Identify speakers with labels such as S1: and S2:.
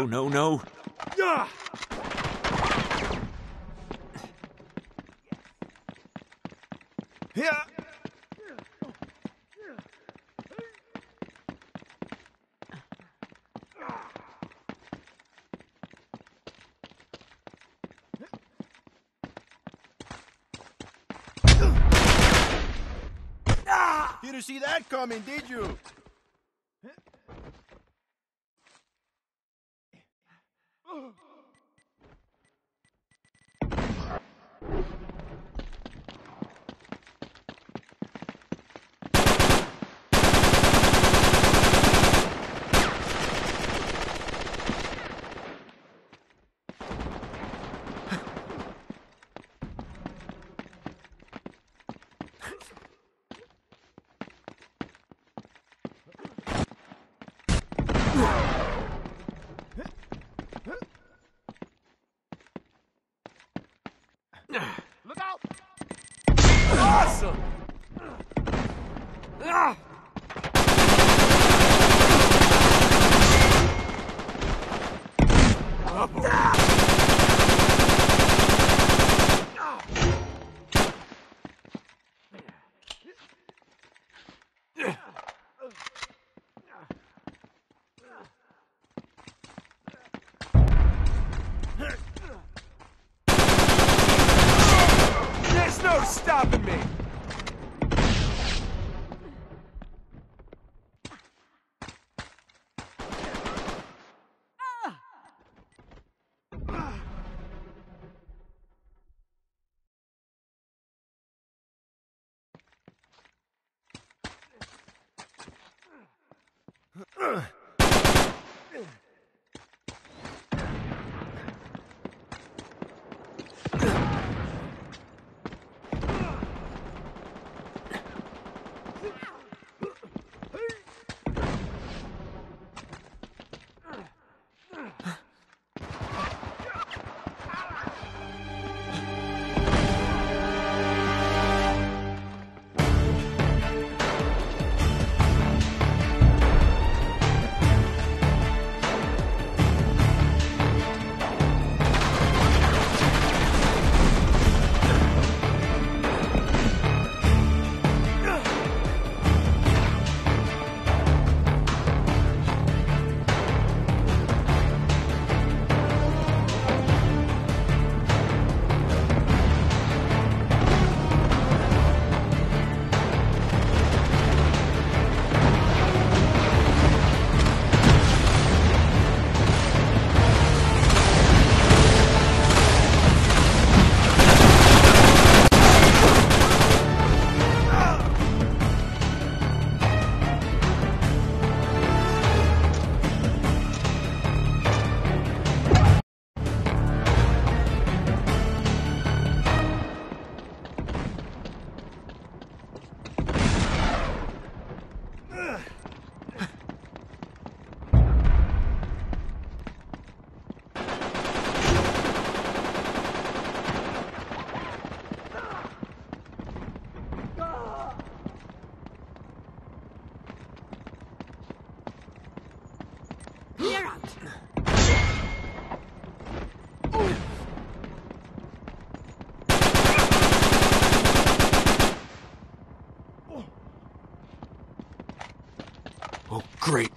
S1: No, no, no, no.
S2: Yeah. You didn't see that coming, did you?
S1: Look out!
S2: Awesome!
S1: Ah!
S2: There's no stopping me!
S3: Clear
S1: Oh, great.